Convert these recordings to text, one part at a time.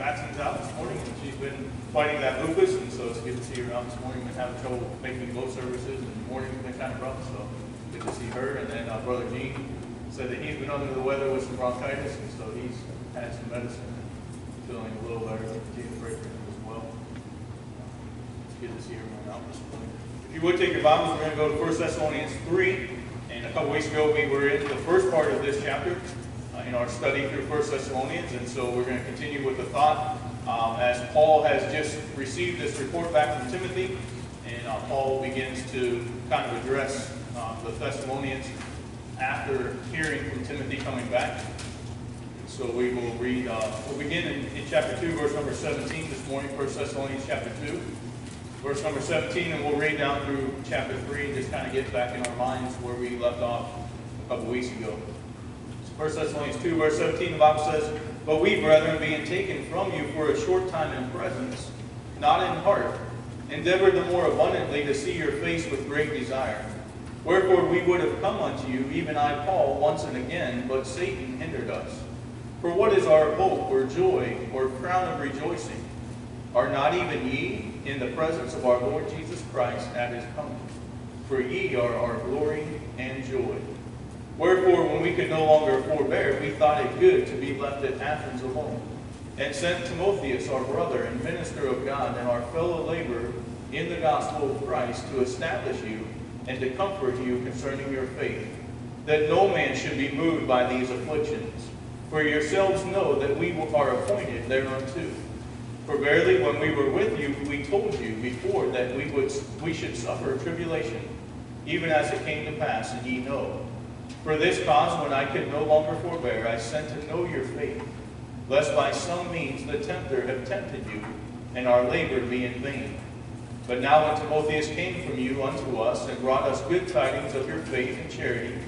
Batson's out this morning, and she's been fighting that lupus, and so it's good to see her out this morning and having trouble making both services, and the morning's been kind of rough, so good to see her. And then uh, Brother Gene said that he's been under the weather with some bronchitis, and so he's had some medicine and feeling a little better. Continue to pray for him as well. It's good to see everyone out this morning. If you would take your Bibles, we're going to go to 1 Thessalonians 3. And a couple weeks ago, we were in the first part of this chapter uh, in our study through 1 Thessalonians. And so we're going to continue with the thought um, as Paul has just received this report back from Timothy. And uh, Paul begins to kind of address uh, the Thessalonians after hearing from Timothy coming back. So we will read, uh, we'll begin in, in chapter 2, verse number 17 this morning, 1 Thessalonians chapter 2 verse number 17, and we'll read down through chapter 3 and just kind of get back in our minds where we left off a couple weeks ago. 1 Thessalonians 2, verse 17, the Bible says, But we, brethren, being taken from you for a short time in presence, not in heart, endeavored the more abundantly to see your face with great desire. Wherefore we would have come unto you, even I, Paul, once and again, but Satan hindered us. For what is our hope, or joy, or crown of rejoicing? Are not even ye in the presence of our Lord Jesus Christ at his coming. For ye are our glory and joy. Wherefore, when we could no longer forbear, we thought it good to be left at Athens alone, and sent Timotheus, our brother and minister of God, and our fellow laborer in the gospel of Christ, to establish you and to comfort you concerning your faith, that no man should be moved by these afflictions. For yourselves know that we are appointed thereunto. For verily, when we were with you, we told you before that we would we should suffer tribulation, even as it came to pass, and ye know. For this cause, when I could no longer forbear, I sent to know your faith, lest by some means the tempter have tempted you, and our labor be in vain. But now when Timotheus came from you unto us, and brought us good tidings of your faith and charity,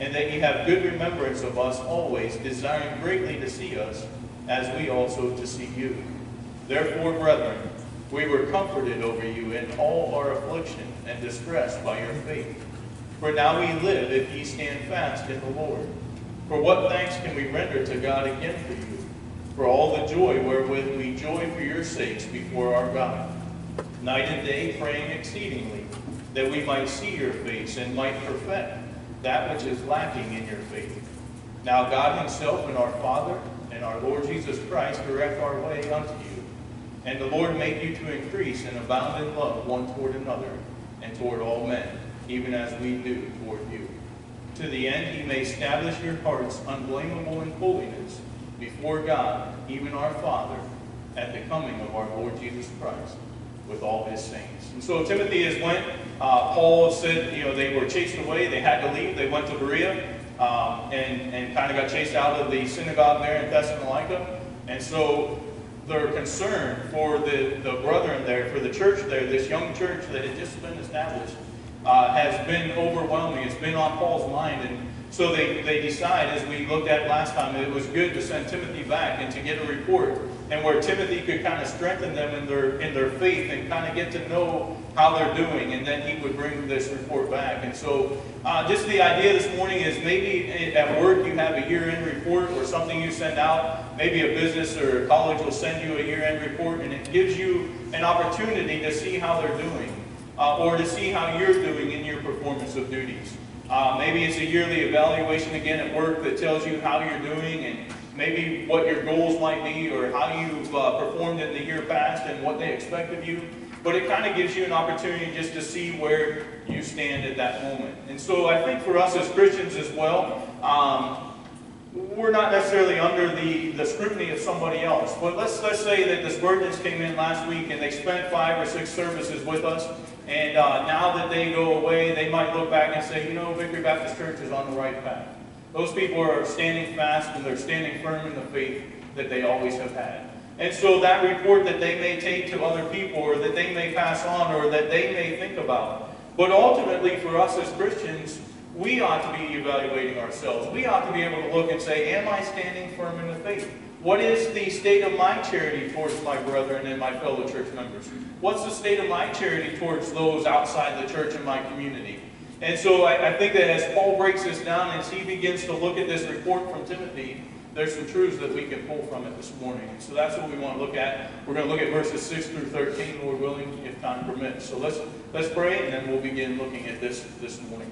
and that ye have good remembrance of us always, desiring greatly to see us, as we also to see you. Therefore, brethren, we were comforted over you in all our affliction and distress by your faith. For now we live if ye stand fast in the Lord. For what thanks can we render to God again for you? For all the joy wherewith we joy for your sakes before our God. Night and day praying exceedingly, that we might see your face and might perfect that which is lacking in your faith. Now God himself and our Father and our Lord Jesus Christ direct our way unto you. And the Lord make you to increase and abound in love one toward another and toward all men, even as we do toward you. To the end he may establish your hearts unblameable in holiness before God, even our Father, at the coming of our Lord Jesus Christ with all his saints. And so Timothy has went. Uh, Paul said, you know, they were chased away. They had to leave. They went to Berea um, and, and kind of got chased out of the synagogue there in Thessalonica. And so their concern for the, the brethren there, for the church there, this young church that had just been established, uh, has been overwhelming. It's been on Paul's mind. And so they, they decide, as we looked at last time, it was good to send Timothy back and to get a report and where Timothy could kind of strengthen them in their in their faith and kind of get to know how they're doing, and then he would bring this report back. And so, uh, just the idea this morning is maybe at work you have a year-end report or something you send out. Maybe a business or a college will send you a year-end report, and it gives you an opportunity to see how they're doing, uh, or to see how you're doing in your performance of duties. Uh, maybe it's a yearly evaluation again at work that tells you how you're doing and maybe what your goals might be or how you've uh, performed in the year past and what they expect of you. But it kind of gives you an opportunity just to see where you stand at that moment. And so I think for us as Christians as well, um, we're not necessarily under the, the scrutiny of somebody else. But let's, let's say that the Spurgeons came in last week and they spent five or six services with us. And uh, now that they go away, they might look back and say, you know, Victory Baptist Church is on the right path. Those people are standing fast and they're standing firm in the faith that they always have had. And so that report that they may take to other people or that they may pass on or that they may think about. But ultimately for us as Christians, we ought to be evaluating ourselves. We ought to be able to look and say, am I standing firm in the faith? What is the state of my charity towards my brethren and my fellow church members? What's the state of my charity towards those outside the church and my community? And so I, I, think that as Paul breaks this down, as he begins to look at this report from Timothy, there's some truths that we can pull from it this morning. So that's what we want to look at. We're going to look at verses 6 through 13, Lord willing, if time permits. So let's, let's pray, and then we'll begin looking at this this morning.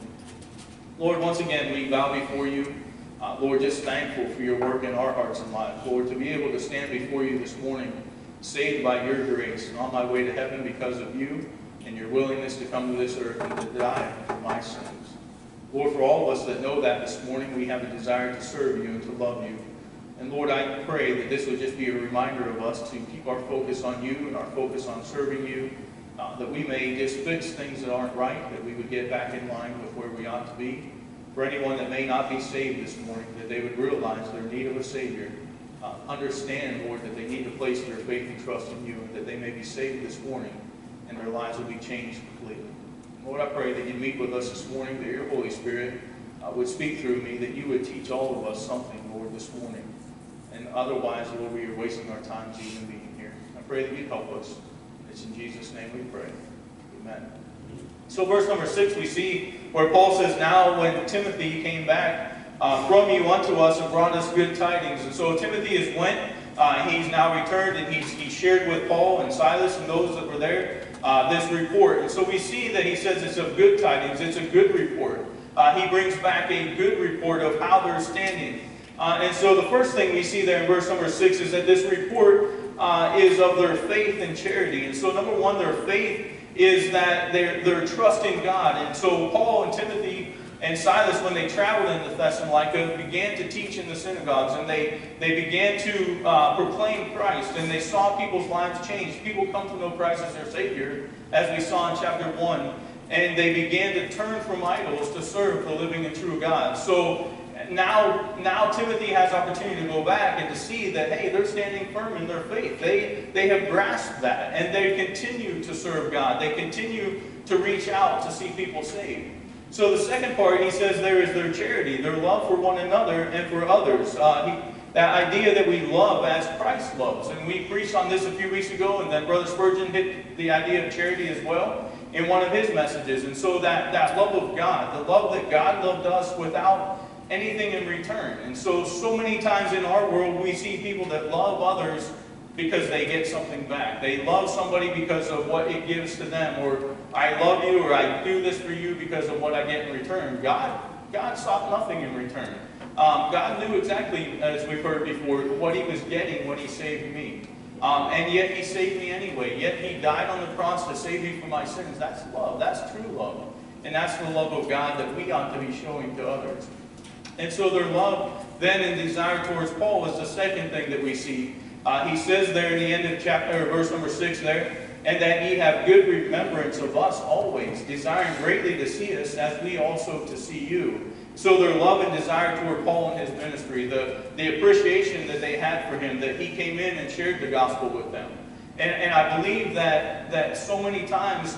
Lord, once again, we bow before you. Uh, Lord, just thankful for your work in our hearts and lives. Lord, to be able to stand before you this morning, saved by your grace, and on my way to heaven because of you and your willingness to come to this earth and to die for my sins. Lord, for all of us that know that this morning, we have a desire to serve you and to love you. And Lord, I pray that this would just be a reminder of us to keep our focus on you and our focus on serving you, uh, that we may just fix things that aren't right, that we would get back in line with where we ought to be. For anyone that may not be saved this morning, that they would realize their need of a Savior. Uh, understand, Lord, that they need to place their faith and trust in you, and that they may be saved this morning, and their lives will be changed completely. Lord, I pray that you meet with us this morning, that your Holy Spirit uh, would speak through me, that you would teach all of us something, Lord, this morning. And otherwise, Lord, we are wasting our time even being here. I pray that you'd help us. It's in Jesus' name we pray. Amen. So verse number 6, we see where Paul says, Now when Timothy came back uh, from you unto us and brought us good tidings. And so Timothy has went. Uh, he's now returned and he's, he shared with Paul and Silas and those that were there uh, this report. And so we see that he says it's of good tidings. It's a good report. Uh, he brings back a good report of how they're standing. Uh, and so the first thing we see there in verse number 6 is that this report uh, is of their faith and charity. And so number one, their faith is that they're, they're trusting God. And so Paul and Timothy and Silas, when they traveled into Thessalonica, began to teach in the synagogues, and they, they began to uh, proclaim Christ, and they saw people's lives change. People come to know Christ as their Savior, as we saw in chapter 1, and they began to turn from idols to serve the living and true God. So now, now Timothy has opportunity to go back and to see that, hey, they're standing firm in their faith. They, they have grasped that, and they continue to serve God. They continue to reach out to see people saved. So the second part, he says there is their charity, their love for one another and for others. Uh, he, that idea that we love as Christ loves. And we preached on this a few weeks ago, and then Brother Spurgeon hit the idea of charity as well in one of his messages. And so that, that love of God, the love that God loved us without anything in return. And so, so many times in our world, we see people that love others because they get something back. They love somebody because of what it gives to them, or I love you, or I do this for you because of what I get in return. God, God sought nothing in return. Um, God knew exactly, as we've heard before, what He was getting when He saved me. Um, and yet He saved me anyway. Yet He died on the cross to save me from my sins. That's love. That's true love. And that's the love of God that we ought to be showing to others. And so their love then and desire towards Paul is the second thing that we see. Uh, he says there in the end of chapter, verse number 6 there, and that ye have good remembrance of us always, desiring greatly to see us, as we also to see you. So their love and desire toward Paul and his ministry, the, the appreciation that they had for him, that he came in and shared the gospel with them. And, and I believe that, that so many times,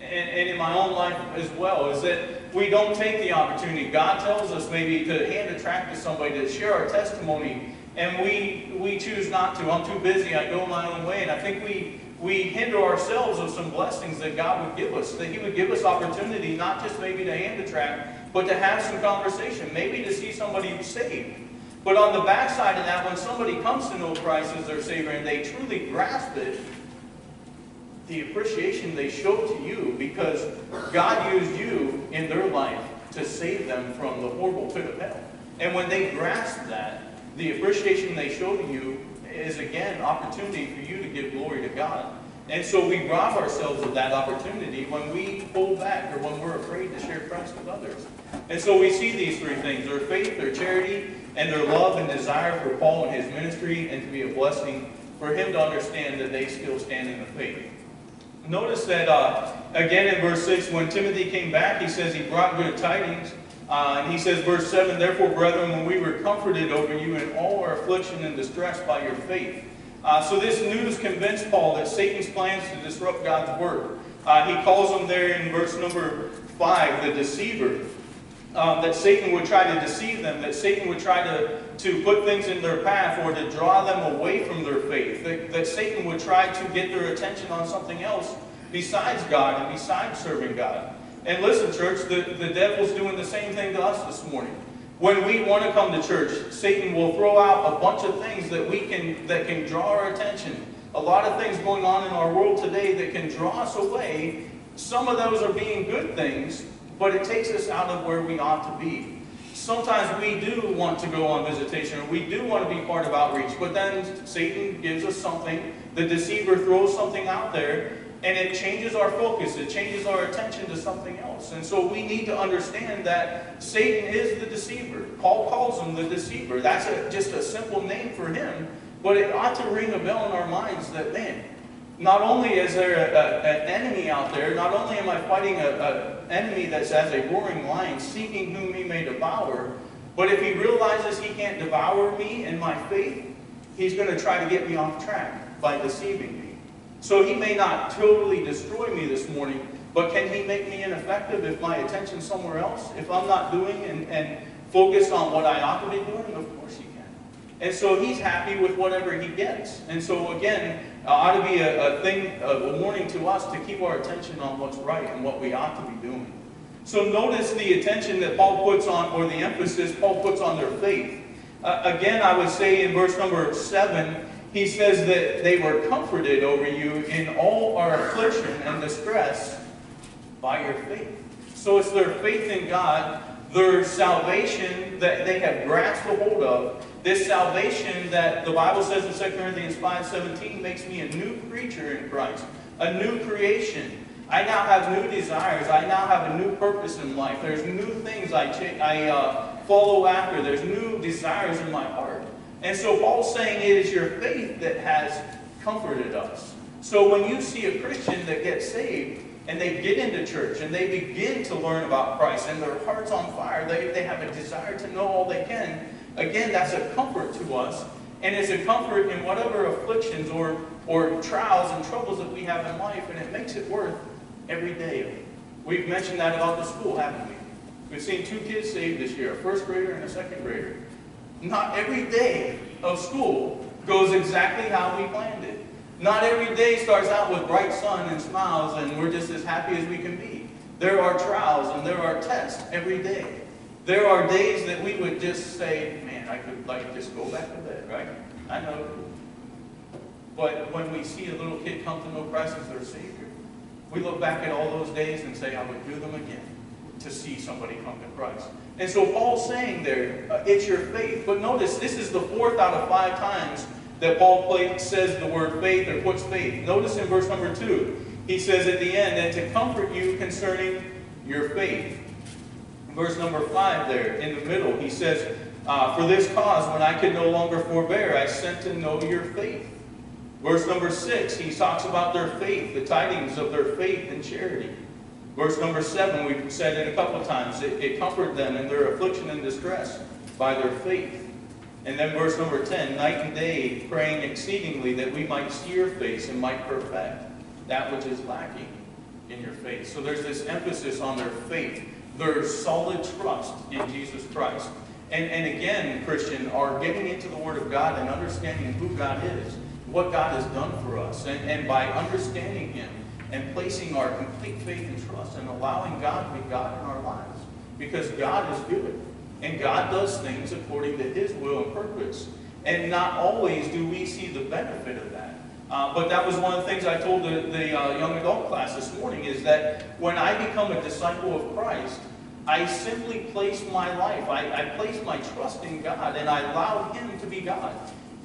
and, and in my own life as well, is that we don't take the opportunity. God tells us maybe to hand a tract to somebody, to share our testimony, and we, we choose not to. I'm too busy, I go my own way, and I think we we hinder ourselves of some blessings that God would give us, that He would give us opportunity, not just maybe to hand a tract, but to have some conversation, maybe to see somebody saved. But on the backside of that, when somebody comes to know Christ as their Savior and they truly grasp it, the appreciation they show to you because God used you in their life to save them from the horrible pit of hell. And when they grasp that, the appreciation they show to you is again opportunity for you to give glory to God. And so we rob ourselves of that opportunity when we pull back or when we're afraid to share Christ with others. And so we see these three things their faith, their charity, and their love and desire for Paul and his ministry and to be a blessing for him to understand that they still stand in the faith. Notice that uh, again in verse 6, when Timothy came back, he says he brought good tidings. Uh, and he says, verse 7, Therefore, brethren, when we were comforted over you in all our affliction and distress by your faith. Uh, so this news convinced Paul that Satan's plans to disrupt God's word. Uh, he calls them there in verse number 5, the deceiver. Um, that Satan would try to deceive them, that Satan would try to, to put things in their path or to draw them away from their faith, that, that Satan would try to get their attention on something else besides God and besides serving God. And listen, church, the, the devil's doing the same thing to us this morning. When we want to come to church, Satan will throw out a bunch of things that we can that can draw our attention. A lot of things going on in our world today that can draw us away. Some of those are being good things, but it takes us out of where we ought to be. Sometimes we do want to go on visitation, or we do want to be part of outreach, but then Satan gives us something, the deceiver throws something out there, and it changes our focus, it changes our attention to something else. And so we need to understand that Satan is the deceiver. Paul calls him the deceiver. That's a, just a simple name for him, but it ought to ring a bell in our minds that, man, not only is there a, a, an enemy out there, not only am I fighting an enemy that's as a roaring lion, seeking whom he may devour, but if he realizes he can't devour me in my faith, he's going to try to get me off track by deceiving me. So he may not totally destroy me this morning, but can he make me ineffective if my attention's somewhere else? If I'm not doing and, and focused on what I ought to be doing? Of course he can. And so he's happy with whatever he gets. And so again, ought to be a, a thing, a warning to us to keep our attention on what's right and what we ought to be doing. So notice the attention that Paul puts on, or the emphasis Paul puts on their faith. Uh, again, I would say in verse number 7, he says that they were comforted over you in all our affliction and distress by your faith. So it's their faith in God, their salvation that they have grasped a hold of, this salvation that the Bible says in 2 Corinthians 5.17 makes me a new creature in Christ, a new creation. I now have new desires. I now have a new purpose in life. There's new things I, I uh, follow after. There's new desires in my heart. And so Paul's saying it is your faith that has comforted us. So when you see a Christian that gets saved, and they get into church and they begin to learn about Christ and their heart's on fire, they, they have a desire to know all they can, Again, that's a comfort to us, and it's a comfort in whatever afflictions or, or trials and troubles that we have in life, and it makes it worth every day. We've mentioned that about the school, haven't we? We've seen two kids saved this year, a first grader and a second grader. Not every day of school goes exactly how we planned it. Not every day starts out with bright sun and smiles and we're just as happy as we can be. There are trials and there are tests every day. There are days that we would just say, man, I could like just go back to bed, right? I know. But when we see a little kid come to know Christ as their Savior, we look back at all those days and say, I would do them again to see somebody come to Christ. And so Paul's saying there, uh, it's your faith. But notice, this is the fourth out of five times that Paul says the word faith or puts faith. Notice in verse number two, he says at the end, and to comfort you concerning your faith verse number 5 there, in the middle, he says, uh, For this cause, when I could no longer forbear, I sent to know your faith. Verse number 6, he talks about their faith, the tidings of their faith and charity. Verse number 7, we've said it a couple of times, it, it comforted them in their affliction and distress by their faith. And then verse number 10, night and day praying exceedingly that we might see your face and might perfect that which is lacking in your faith. So there's this emphasis on their faith their solid trust in Jesus Christ. And, and again, Christian, are getting into the Word of God and understanding who God is, what God has done for us. And, and by understanding Him and placing our complete faith and trust and allowing God to be God in our lives. Because God is good. And God does things according to His will and purpose. And not always do we see the benefit of that. Uh, but that was one of the things I told the, the uh, young adult class this morning is that when I become a disciple of Christ, I simply place my life, I, I place my trust in God, and I allow Him to be God.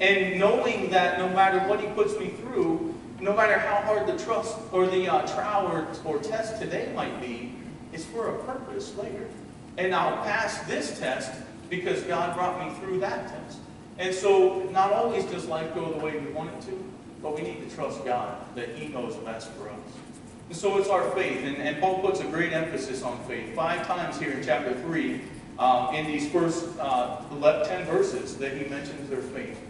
And knowing that no matter what He puts me through, no matter how hard the trust or the uh, trial or, or test today might be, it's for a purpose later. And I'll pass this test because God brought me through that test. And so not always does life go the way we want it to, but we need to trust God that He knows best for us. And so it's our faith, and, and Paul puts a great emphasis on faith. Five times here in chapter 3, um, in these first uh, 10 verses, that he mentions their faith.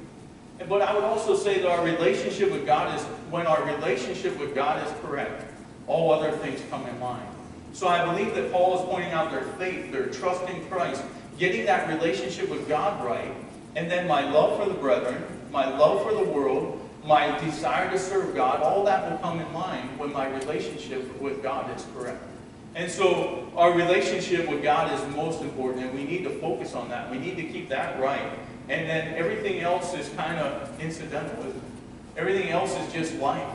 And, but I would also say that our relationship with God is, when our relationship with God is correct, all other things come in line. So I believe that Paul is pointing out their faith, their trust in Christ, getting that relationship with God right, and then my love for the brethren, my love for the world, my desire to serve God, all that will come in line when my relationship with God is correct. And so our relationship with God is most important, and we need to focus on that. We need to keep that right. And then everything else is kind of incidental? Everything else is just life.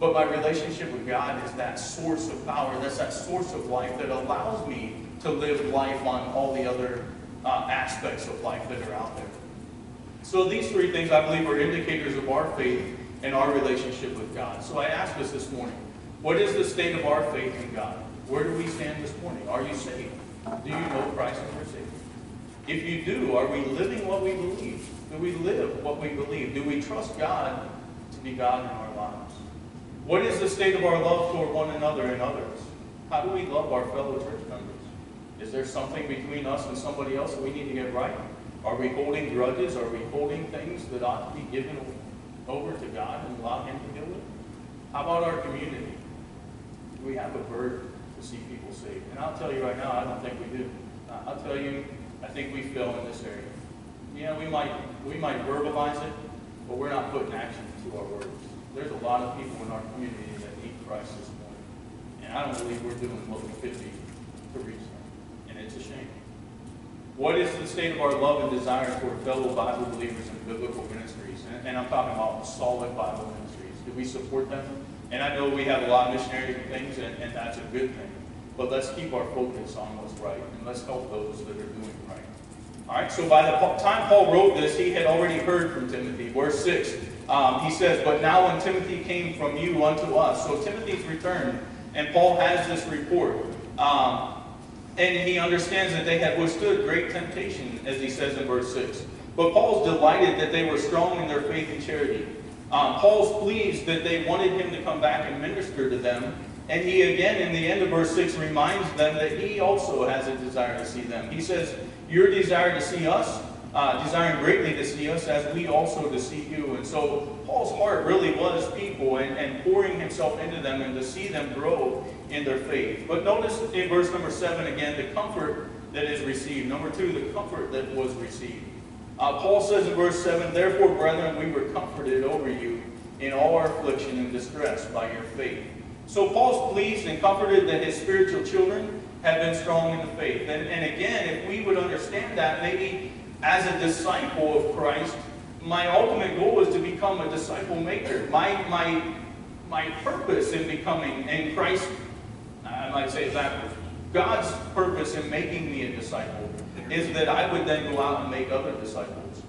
But my relationship with God is that source of power. That's that source of life that allows me to live life on all the other uh, aspects of life that are out there. So these three things, I believe, are indicators of our faith and our relationship with God. So I ask us this morning, what is the state of our faith in God? Where do we stand this morning? Are you saved? Do you know Christ as your Savior? If you do, are we living what we believe? Do we live what we believe? Do we trust God to be God in our lives? What is the state of our love toward one another and others? How do we love our fellow church members? Is there something between us and somebody else that we need to get right? Are we holding grudges? Are we holding things that ought to be given over to God and allow Him to deal with? How about our community? Do we have a burden to see people saved? And I'll tell you right now, I don't think we do. Uh, I'll tell you, I think we fail in this area. Yeah, we might we might verbalize it, but we're not putting action to our words. There's a lot of people in our community that need Christ this morning, and I don't believe we're doing what we could be to reach them, and it's a shame. What is the state of our love and desire toward fellow Bible believers and biblical ministries? And, and I'm talking about solid Bible ministries. Do we support them? And I know we have a lot of missionary things, and, and that's a good thing. But let's keep our focus on what's right, and let's help those that are doing right. All right, so by the time Paul wrote this, he had already heard from Timothy. Verse 6, um, he says, But now when Timothy came from you unto us. So Timothy's returned, and Paul has this report. Um, and he understands that they had withstood great temptation, as he says in verse 6. But Paul's delighted that they were strong in their faith and charity. Um, Paul's pleased that they wanted him to come back and minister to them. And he again, in the end of verse 6, reminds them that he also has a desire to see them. He says, Your desire to see us, uh, desiring greatly to see us, as we also to see you. And so Paul's heart really was people and, and pouring himself into them and to see them grow in their faith. But notice in verse number 7 again, the comfort that is received. Number 2, the comfort that was received. Uh, Paul says in verse 7, Therefore, brethren, we were comforted over you in all our affliction and distress by your faith. So Paul's pleased and comforted that his spiritual children have been strong in the faith. And, and again, if we would understand that, maybe as a disciple of Christ, my ultimate goal is to become a disciple maker. My, my, my purpose in becoming, and Christ, I might say backwards, God's purpose in making me a disciple is that I would then go out and make other disciples.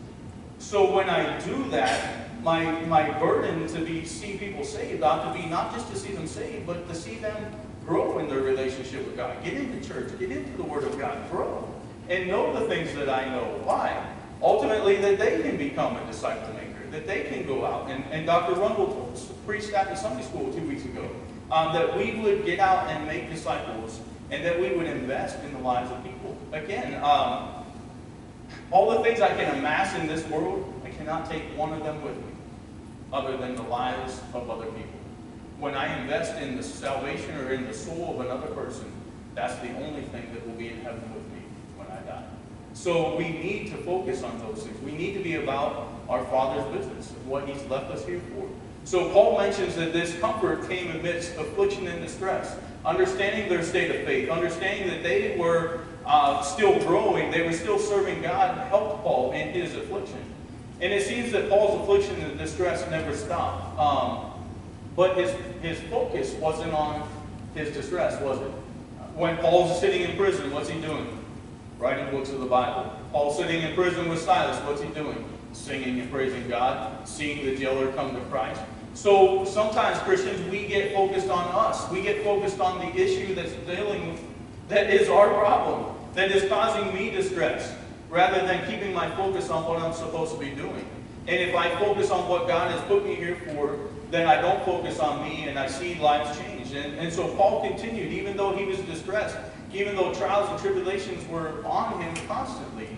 So when I do that, my, my burden to be see people saved ought to be not just to see them saved, but to see them grow in their relationship with God. Get into church, get into the Word of God, grow, and know the things that I know. Why? Ultimately, that they can become a disciple maker, that they can go out. And, and Dr. Rumble preached that in Sunday school two weeks ago, um, that we would get out and make disciples, and that we would invest in the lives of people. Again, um, all the things I can amass in this world, I cannot take one of them with me other than the lives of other people. When I invest in the salvation or in the soul of another person, that's the only thing that will be in heaven with me when I die. So we need to focus on those things. We need to be about our Father's business, what He's left us here for. So Paul mentions that this comfort came amidst affliction and distress. Understanding their state of faith, understanding that they were uh, still growing, they were still serving God, helped Paul in his affliction. And it seems that Paul's affliction and distress never stopped. Um, but his, his focus wasn't on his distress, was it? When Paul's sitting in prison, what's he doing? Writing books of the Bible. Paul sitting in prison with Silas, what's he doing? Singing and praising God, seeing the jailer come to Christ. So sometimes Christians, we get focused on us. We get focused on the issue that's dealing, with, that is our problem, that is causing me distress rather than keeping my focus on what I'm supposed to be doing. And if I focus on what God has put me here for, then I don't focus on me and I see lives change. And, and so Paul continued, even though he was distressed, even though trials and tribulations were on him constantly,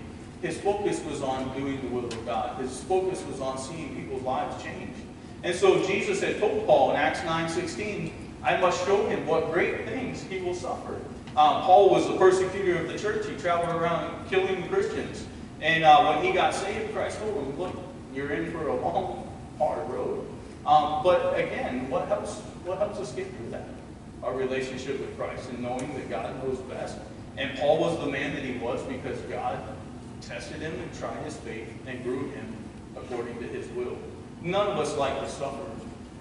his focus was on doing the will of God. His focus was on seeing people's lives change. And so Jesus had told Paul in Acts 9:16, I must show him what great things he will suffer. Um, Paul was the persecutor of the church. He traveled around killing Christians. And uh, when he got saved, Christ told him, look, you're in for a long, hard road. Um, but again, what helps, what helps us get through that? Our relationship with Christ and knowing that God knows best. And Paul was the man that he was because God tested him and tried his faith and grew him according to his will. None of us like to suffer.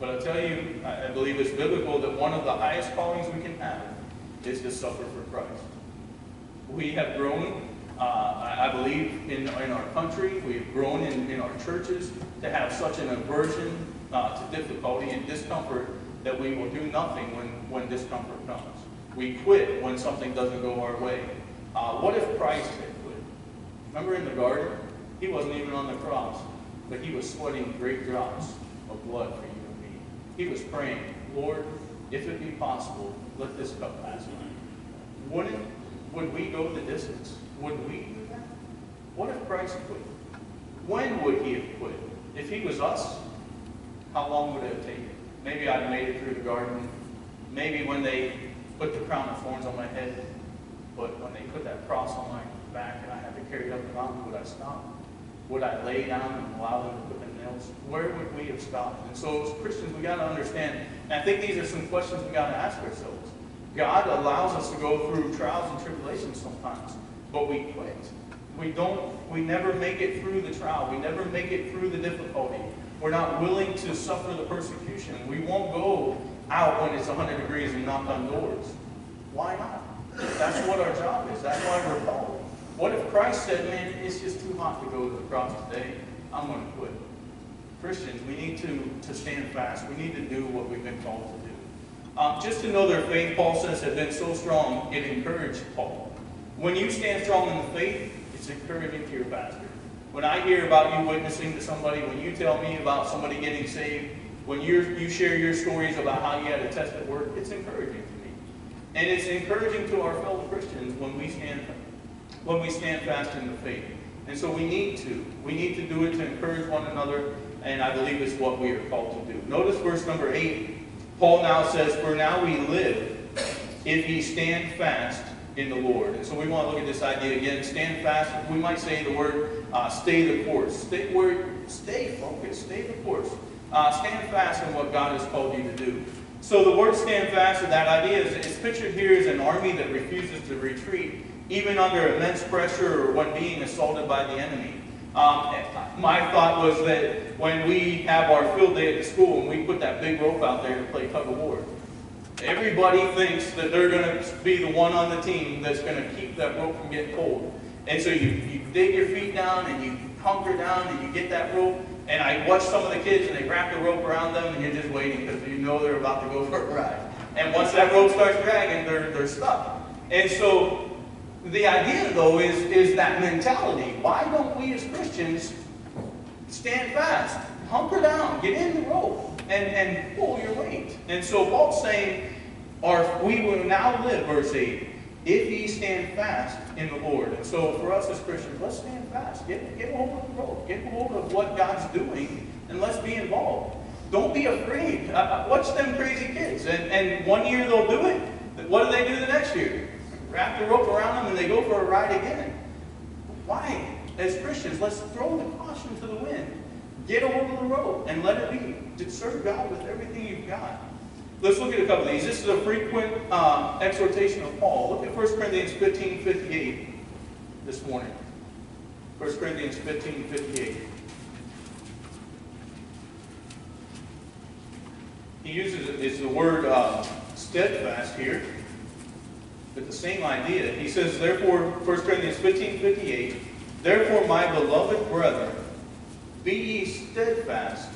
But I tell you, I believe it's biblical that one of the highest callings we can have is to suffer for Christ. We have grown, uh, I believe, in, in our country, we have grown in, in our churches to have such an aversion uh, to difficulty and discomfort that we will do nothing when, when discomfort comes. We quit when something doesn't go our way. Uh, what if Christ had quit? Remember in the garden? He wasn't even on the cross, but he was sweating great drops of blood for you and me. He was praying, Lord, if it be possible, let this cup pass me. Wouldn't, would we go the distance? Would we do that? What if Christ quit? When would he have quit? If he was us, how long would it have taken? Maybe I'd made it through the garden. Maybe when they put the crown of thorns on my head, but when they put that cross on my back and I had to carry it up the mountain, would I stop? Would I lay down and allow them to put the nails? Where would we have stopped? And so as Christians, we got to understand, and I think these are some questions we got to ask ourselves. God allows us to go through trials and tribulations sometimes, but we quit. We don't, we never make it through the trial. We never make it through the difficulty. We're not willing to suffer the persecution. We won't go out when it's 100 degrees and knock on doors. Why not? That's what our job is. That's why we're called. What if Christ said, man, it's just too hot to go to the cross today. I'm going to quit. Christians, we need to, to stand fast. We need to do what we've been called to do. Um, just to know their faith, Paul says, had been so strong, it encouraged Paul. When you stand strong in the faith, it's encouraging to your pastor. When I hear about you witnessing to somebody, when you tell me about somebody getting saved, when you you share your stories about how you had a test at work, it's encouraging to me. And it's encouraging to our fellow Christians when we stand when we stand fast in the faith. And so we need to. We need to do it to encourage one another, and I believe it's what we are called to do. Notice verse number 8. Paul now says, For now we live if ye stand fast in the Lord. And so we want to look at this idea again. Stand fast. We might say the word uh, stay the course. Stay, word, stay focused. Stay the course. Uh, stand fast in what God has called you to do. So the word stand fast, or that idea is, is pictured here as an army that refuses to retreat, even under immense pressure or when being assaulted by the enemy. Um, my thought was that when we have our field day at the school and we put that big rope out there to play tug of war, everybody thinks that they're going to be the one on the team that's going to keep that rope from getting pulled. And so you, you dig your feet down and you hunker down and you get that rope. And I watch some of the kids and they wrap the rope around them and you're just waiting because you know they're about to go for a ride. And once that rope starts dragging, they're, they're stuck. And so the idea, though, is, is that mentality. Why don't we as Christians stand fast, hunker down, get in the rope, and, and pull your weight? And so Paul's saying, our, we will now live, verse 8, if ye stand fast in the Lord. And so for us as Christians, let's stand fast. Get, get hold of the rope. Get hold of what God's doing, and let's be involved. Don't be afraid. Uh, watch them crazy kids. And, and one year they'll do it. What do they do the next year? wrap the rope around them, and they go for a ride again. Why? As Christians, let's throw the caution to the wind. Get of the rope and let it be. Serve God with everything you've got. Let's look at a couple of these. This is a frequent uh, exhortation of Paul. Look at 1 Corinthians 15, 58 this morning. 1 Corinthians 15, 58. He uses is the word uh, steadfast here. But the same idea. He says, therefore, 1 Corinthians 15, 58, Therefore, my beloved brethren, be ye steadfast,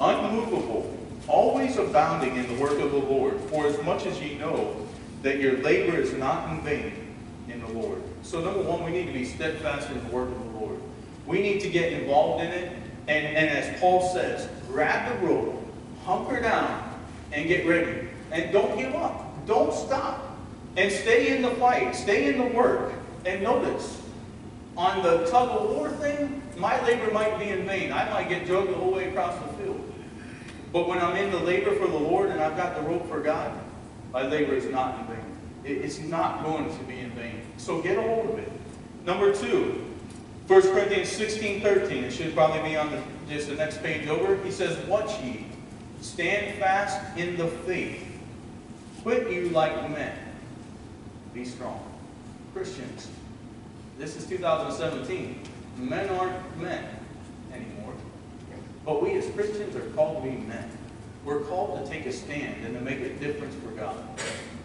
unmovable, always abounding in the work of the Lord, for as much as ye know that your labor is not in vain in the Lord. So number one, we need to be steadfast in the work of the Lord. We need to get involved in it, and, and as Paul says, grab the rope, hunker down, and get ready. And don't give up. Don't stop. And stay in the fight, stay in the work. And notice, on the tug of war thing, my labor might be in vain. I might get drugged the whole way across the. But when I'm in the labor for the Lord and I've got the rope for God, my labor is not in vain. It's not going to be in vain. So get a hold of it. Number two, 1 Corinthians 16, 13. It should probably be on the, just the next page over. He says, Watch ye, stand fast in the faith Quit you like men. Be strong. Christians, this is 2017. Men aren't men. But we as Christians are called to be men. We're called to take a stand and to make a difference for God.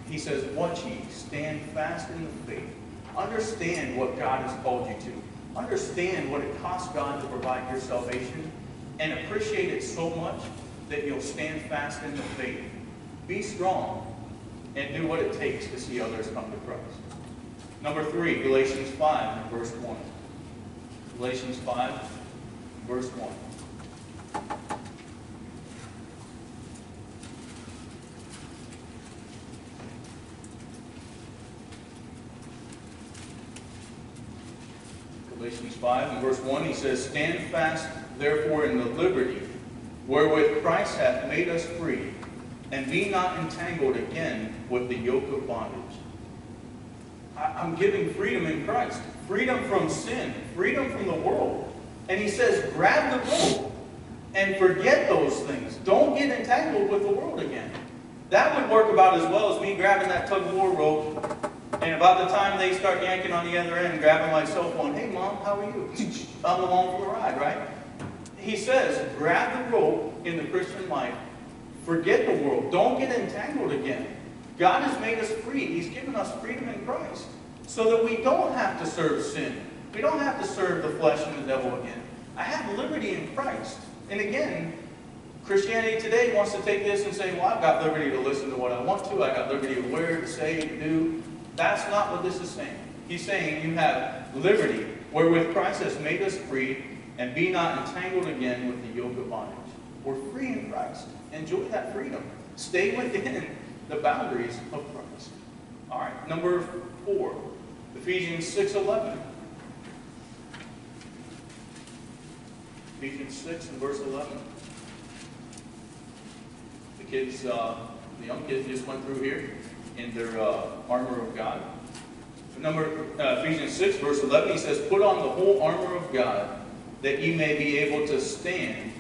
He says, Watch ye, stand fast in the faith. Understand what God has called you to. Understand what it costs God to provide your salvation and appreciate it so much that you'll stand fast in the faith. Be strong and do what it takes to see others come to Christ. Number three, Galatians 5, verse 1. Galatians 5, verse 1. Galatians 5 and verse 1, he says, Stand fast, therefore, in the liberty wherewith Christ hath made us free, and be not entangled again with the yoke of bondage. I'm giving freedom in Christ, freedom from sin, freedom from the world. And he says, grab the rope and forget those things. Don't get entangled with the world again. That would work about as well as me grabbing that tug of war rope and about the time they start yanking on the other end, grabbing my cell phone, hey mom, how are you? I'm along for the ride, right? He says, grab the rope in the Christian life. Forget the world. Don't get entangled again. God has made us free. He's given us freedom in Christ. So that we don't have to serve sin. We don't have to serve the flesh and the devil again. I have liberty in Christ. And again, Christianity today wants to take this and say, well, I've got liberty to listen to what I want to. I've got liberty to wear, to say, to do. That's not what this is saying. He's saying you have liberty, wherewith Christ has made us free, and be not entangled again with the yoke of bondage. We're free in Christ. Enjoy that freedom. Stay within the boundaries of Christ. All right, number four, Ephesians 6.11. Ephesians 6 and verse 11. The kids, uh, the young kids just went through here in their uh, armor of God. Number uh, Ephesians 6, verse 11, he says, Put on the whole armor of God, that ye may be able to stand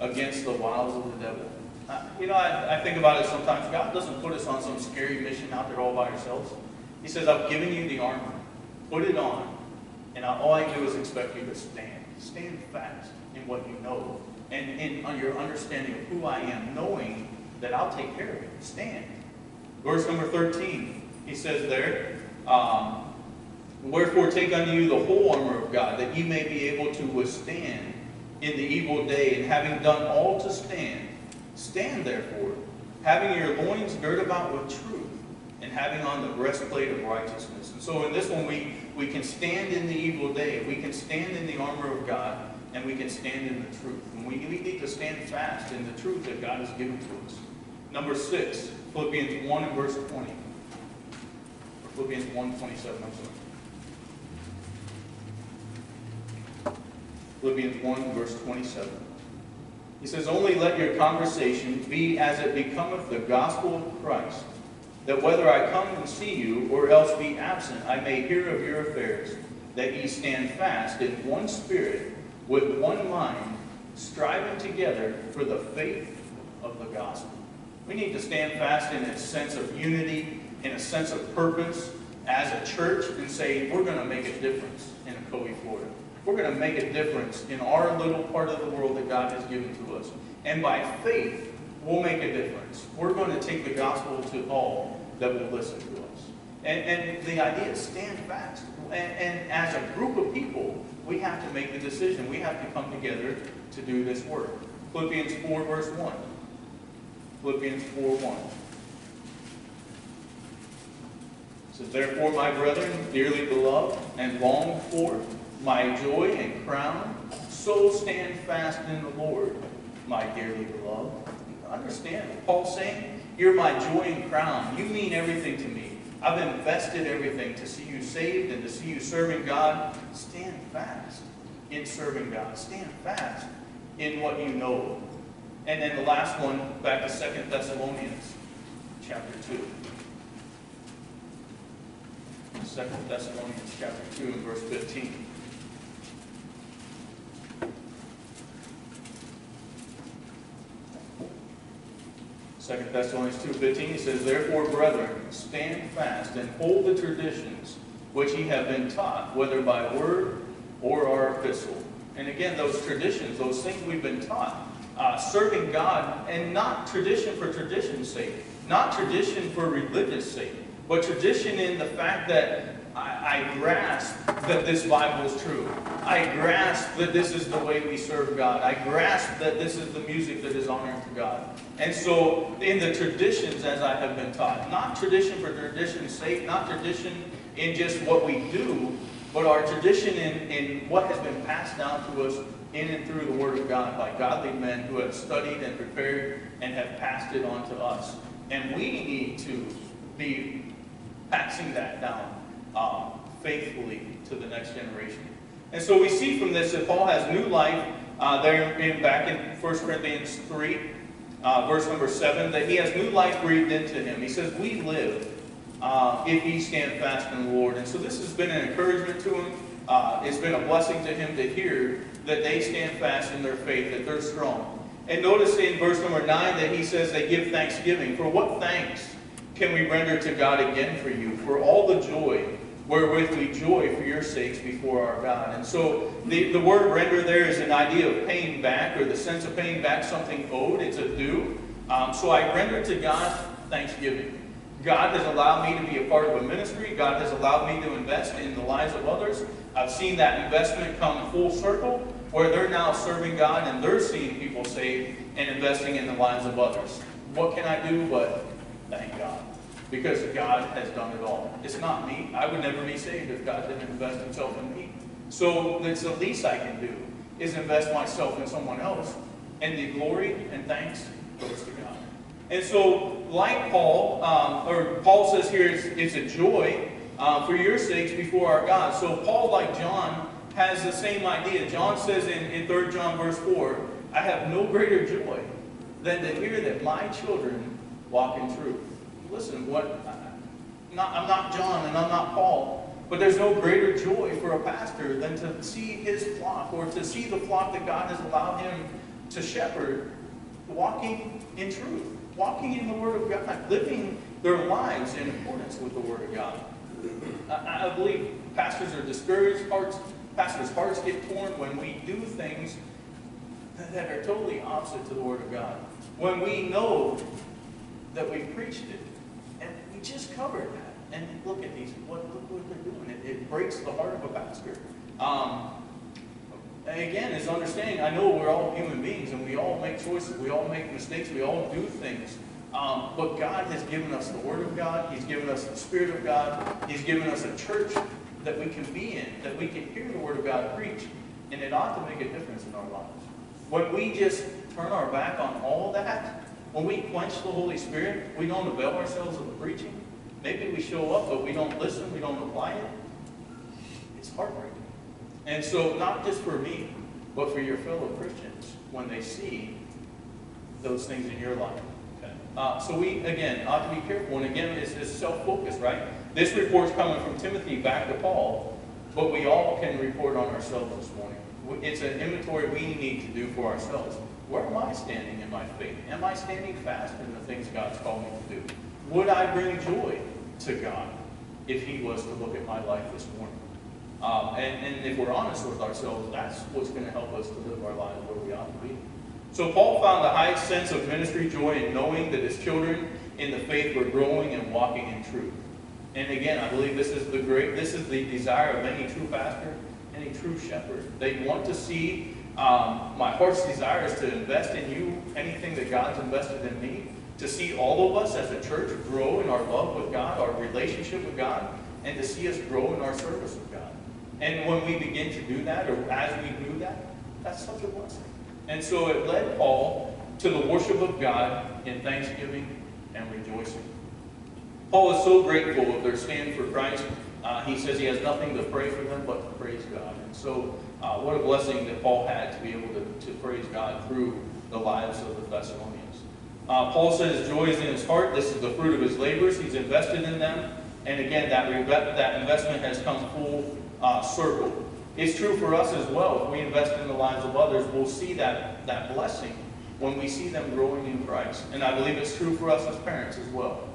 against the wiles of the devil. Uh, you know, I, I think about it sometimes. God doesn't put us on some scary mission out there all by ourselves. He says, I've given you the armor. Put it on. And all I do is expect you to stand. Stand fast in what you know. And in on your understanding of who I am, knowing that I'll take care of you. Stand. Verse number 13, he says there, um, Wherefore take unto you the whole armor of God, that ye may be able to withstand in the evil day, and having done all to stand, stand therefore, having your loins girt about with truth, and having on the breastplate of righteousness. And so in this one, we, we can stand in the evil day, we can stand in the armor of God, and we can stand in the truth. And we, we need to stand fast in the truth that God has given to us. Number six, Philippians 1 and verse 20. Or Philippians 1, 27, I'm sorry. Philippians 1, verse 27. He says, Only let your conversation be as it becometh the gospel of Christ, that whether I come and see you, or else be absent, I may hear of your affairs, that ye stand fast in one spirit, with one mind, striving together for the faith of the gospel. We need to stand fast in a sense of unity, in a sense of purpose as a church and say, we're going to make a difference in Ocoee, Florida. We're going to make a difference in our little part of the world that God has given to us. And by faith, we'll make a difference. We're going to take the gospel to all that will listen to us. And, and the idea is stand fast. And, and as a group of people, we have to make the decision. We have to come together to do this work. Philippians 4, verse 1. Philippians 4 1. says, Therefore, my brethren, dearly beloved and longed for, my joy and crown, so stand fast in the Lord, my dearly beloved. Understand Paul's saying? You're my joy and crown. You mean everything to me. I've invested everything to see you saved and to see you serving God. Stand fast in serving God. Stand fast in what you know and then the last one, back to Second Thessalonians chapter 2. Second Thessalonians chapter 2 and verse 15. Second Thessalonians 2.15, he says, Therefore, brethren, stand fast and hold the traditions which ye have been taught, whether by word or our epistle. And again, those traditions, those things we've been taught, uh, serving God, and not tradition for tradition's sake, not tradition for religious sake, but tradition in the fact that I, I grasp that this Bible is true. I grasp that this is the way we serve God. I grasp that this is the music that is honoring to God. And so, in the traditions as I have been taught, not tradition for tradition's sake, not tradition in just what we do, but our tradition in, in what has been passed down to us in and through the Word of God by godly men who have studied and prepared and have passed it on to us. And we need to be passing that down um, faithfully to the next generation. And so we see from this that Paul has new life uh, there in, back in 1 Corinthians 3, uh, verse number 7, that he has new life breathed into him. He says, We live uh, if ye stand fast in the Lord. And so this has been an encouragement to him. Uh, it's been a blessing to him to hear that they stand fast in their faith, that they're strong. And notice in verse number 9 that he says they give thanksgiving. For what thanks can we render to God again for you? For all the joy wherewith we joy for your sakes before our God. And so the, the word render there is an idea of paying back or the sense of paying back something owed. It's a due. Um, so I render to God thanksgiving. God has allowed me to be a part of a ministry. God has allowed me to invest in the lives of others. I've seen that investment come full circle where they're now serving God and they're seeing people saved and investing in the lives of others. What can I do but thank God? Because God has done it all. It's not me. I would never be saved if God didn't invest himself in me. So it's the least I can do is invest myself in someone else. And the glory and thanks goes to God. And so, like Paul, um, or Paul says here, it's, it's a joy uh, for your sakes before our God. So Paul, like John, has the same idea. John says in, in 3 John verse 4, I have no greater joy than to hear that my children walk in truth listen, what, not, I'm not John and I'm not Paul, but there's no greater joy for a pastor than to see his flock or to see the flock that God has allowed him to shepherd walking in truth, walking in the Word of God, living their lives in accordance with the Word of God. I, I believe pastors are discouraged, hearts, pastors' hearts get torn when we do things that are totally opposite to the Word of God. When we know that we've preached it, just covered that. And look at these, what, look what they're doing. It, it breaks the heart of a pastor. Um, again, is understanding, I know we're all human beings and we all make choices, we all make mistakes, we all do things. Um, but God has given us the Word of God, He's given us the Spirit of God, He's given us a church that we can be in, that we can hear the Word of God preached, and it ought to make a difference in our lives. When we just turn our back on all that, when we quench the Holy Spirit, we don't avail ourselves of the preaching. Maybe we show up, but we don't listen, we don't apply it. It's heartbreaking. And so, not just for me, but for your fellow Christians, when they see those things in your life. Okay. Uh, so we, again, ought to be careful. And again, it's, it's self-focused, right? This report's coming from Timothy back to Paul, but we all can report on ourselves this morning. It's an inventory we need to do for ourselves. Where am I standing in my faith? Am I standing fast in the things God's called me to do? Would I bring joy to God if He was to look at my life this morning? Um, and, and if we're honest with ourselves, that's what's going to help us to live our lives where we ought to be. So Paul found the highest sense of ministry joy in knowing that his children in the faith were growing and walking in truth. And again, I believe this is the great, this is the desire of any true pastor, any true shepherd. They want to see um, my heart's desire is to invest in you anything that God's invested in me, to see all of us as a church grow in our love with God, our relationship with God, and to see us grow in our service with God. And when we begin to do that, or as we do that, that's such a blessing. And so it led Paul to the worship of God in thanksgiving and rejoicing. Paul is so grateful of their stand for Christ. Uh, he says he has nothing to pray for them but to praise God. And so uh, what a blessing that Paul had to be able to, to praise God through the lives of the Thessalonians. Uh, Paul says joy is in his heart. This is the fruit of his labors. He's invested in them. And again, that, that investment has come full uh, circle. It's true for us as well. If we invest in the lives of others, we'll see that, that blessing when we see them growing in Christ. And I believe it's true for us as parents as well.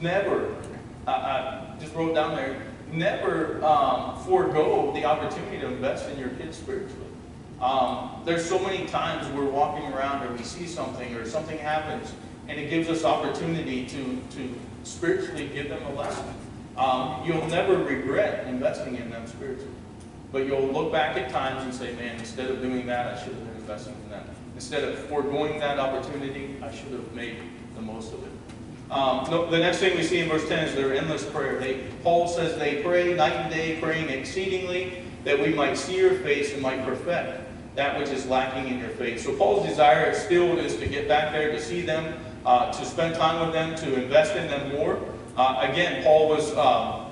Never, I, I just wrote down there, never um, forego the opportunity to invest in your kids spiritually. Um, there's so many times we're walking around or we see something or something happens and it gives us opportunity to, to spiritually give them a lesson. Um, you'll never regret investing in them spiritually. But you'll look back at times and say, man, instead of doing that, I should have been investing in them. Instead of foregoing that opportunity, I should have made the most of it. Um, no, the next thing we see in verse 10 is their endless prayer. They, Paul says they pray night and day, praying exceedingly that we might see your face and might perfect that which is lacking in your faith. So Paul's desire still is to get back there, to see them, uh, to spend time with them, to invest in them more. Uh, again, Paul was um,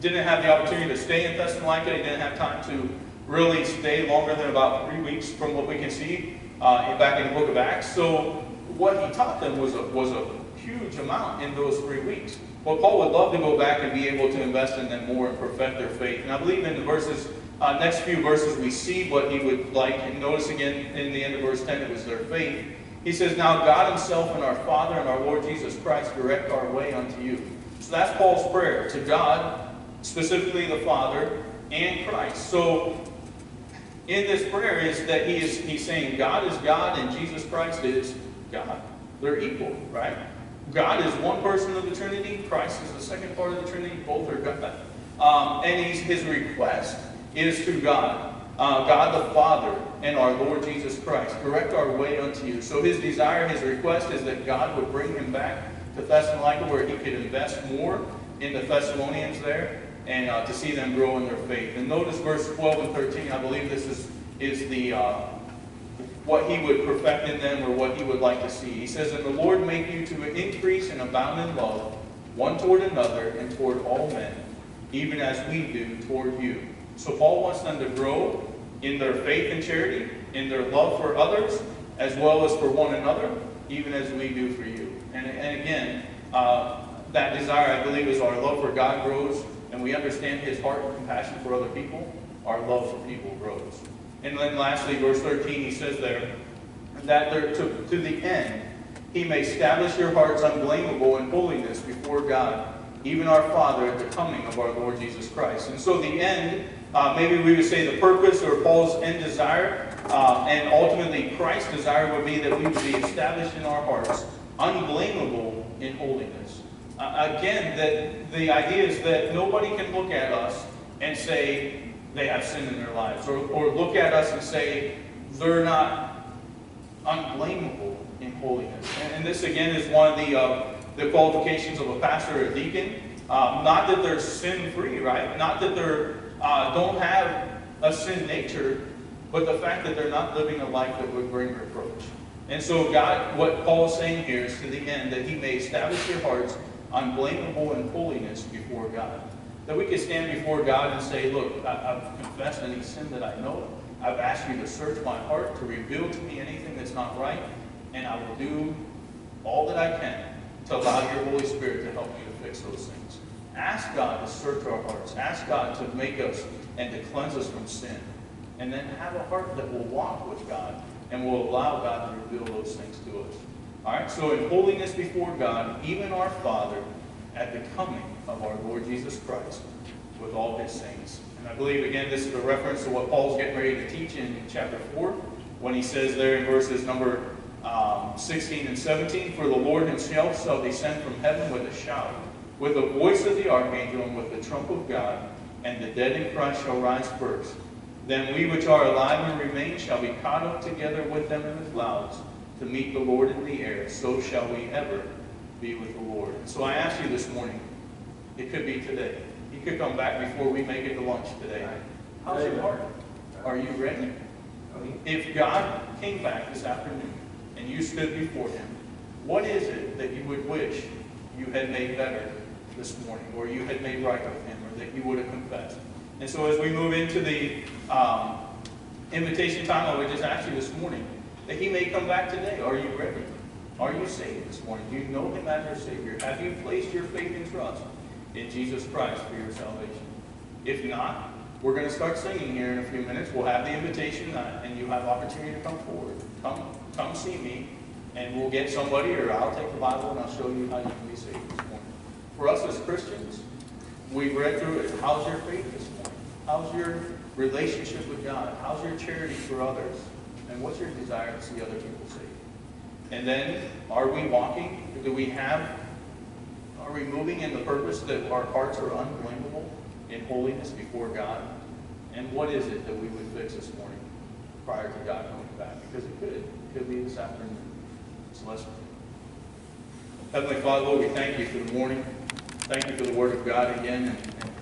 didn't have the opportunity to stay in Thessalonica. He didn't have time to really stay longer than about three weeks from what we can see uh, back in the book of Acts. So what he taught them was a, was a huge amount in those three weeks. Well, Paul would love to go back and be able to invest in them more and perfect their faith. And I believe in the verses, uh, next few verses, we see what he would like. And notice again in the end of verse 10, it was their faith. He says, Now God himself and our Father and our Lord Jesus Christ direct our way unto you. So that's Paul's prayer to God, specifically the Father and Christ. So in this prayer is that he is he's saying God is God and Jesus Christ is God. They're equal, right? God is one person of the Trinity. Christ is the second part of the Trinity. Both are God. Um, and his request is to God, uh, God the Father and our Lord Jesus Christ. Direct our way unto you. So his desire, his request is that God would bring him back to Thessalonica where he could invest more in the Thessalonians there and uh, to see them grow in their faith. And notice verse 12 and 13. I believe this is, is the uh, what he would perfect in them or what he would like to see. He says, And the Lord make you to increase and abound in love, one toward another and toward all men, even as we do toward you. So Paul wants them to grow in their faith and charity, in their love for others, as well as for one another, even as we do for you. And, and again, uh, that desire, I believe, is our love for God grows, and we understand his heart and compassion for other people. Our love for people grows. And then lastly, verse 13, he says there, that there, to, to the end, he may establish your hearts unblameable in holiness before God, even our Father, at the coming of our Lord Jesus Christ. And so the end, uh, maybe we would say the purpose or Paul's end desire, uh, and ultimately Christ's desire would be that we would be established in our hearts, unblameable in holiness. Uh, again, that the idea is that nobody can look at us and say, they have sin in their lives. Or, or look at us and say they're not unblameable in holiness. And, and this, again, is one of the, uh, the qualifications of a pastor or a deacon. Um, not that they're sin-free, right? Not that they uh, don't have a sin nature, but the fact that they're not living a life that would bring reproach. And so God, what Paul is saying here is to the end that he may establish your hearts unblameable in holiness before God. That we can stand before God and say, look, I, have confessed any sin that I know. I've asked you to search my heart, to reveal to me anything that's not right, and I will do all that I can to allow your Holy Spirit to help me to fix those things. Ask God to search our hearts. Ask God to make us and to cleanse us from sin. And then have a heart that will walk with God and will allow God to reveal those things to us. All right, so in holiness before God, even our Father, at the coming of our Lord Jesus Christ with all his saints. And I believe, again, this is a reference to what Paul's getting ready to teach in chapter 4 when he says there in verses number um, 16 and 17, For the Lord himself shall descend from heaven with a shout, with the voice of the archangel, and with the trump of God, and the dead in Christ shall rise first. Then we which are alive and remain shall be caught up together with them in the clouds to meet the Lord in the air. So shall we ever be with the Lord. So I ask you this morning, it could be today. He could come back before we make it to lunch today. How's your heart? Are you ready? If God came back this afternoon and you stood before him, what is it that you would wish you had made better this morning, or you had made right with him, or that you would have confessed? And so as we move into the um, invitation time, I would just ask you this morning that he may come back today. Are you ready? Are you saved this morning? Do you know him as your Savior? Have you placed your faith and trust in Jesus Christ for your salvation? If not, we're gonna start singing here in a few minutes. We'll have the invitation, uh, and you have opportunity to come forward. Come, come see me, and we'll get somebody, or I'll take the Bible and I'll show you how you can be saved this morning. For us as Christians, we've read through it. How's your faith this morning? How's your relationship with God? How's your charity for others? And what's your desire to see other people saved? And then, are we walking? Do we have, are we moving in the purpose that our hearts are unblameable in holiness before God? And what is it that we would fix this morning prior to God coming back? Because it could, it could be this afternoon. It's. Heavenly Father, Lord, we thank you for the morning. Thank you for the word of God again. And, and